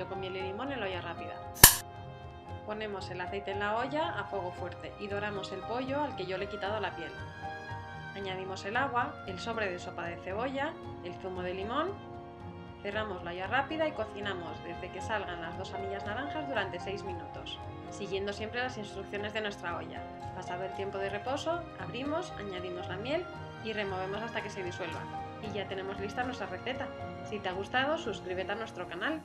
pollo con miel y limón en la olla rápida. Ponemos el aceite en la olla a fuego fuerte y doramos el pollo al que yo le he quitado la piel. Añadimos el agua, el sobre de sopa de cebolla, el zumo de limón, cerramos la olla rápida y cocinamos desde que salgan las dos anillas naranjas durante 6 minutos, siguiendo siempre las instrucciones de nuestra olla. Pasado el tiempo de reposo, abrimos, añadimos la miel y removemos hasta que se disuelva. Y ya tenemos lista nuestra receta. Si te ha gustado, suscríbete a nuestro canal.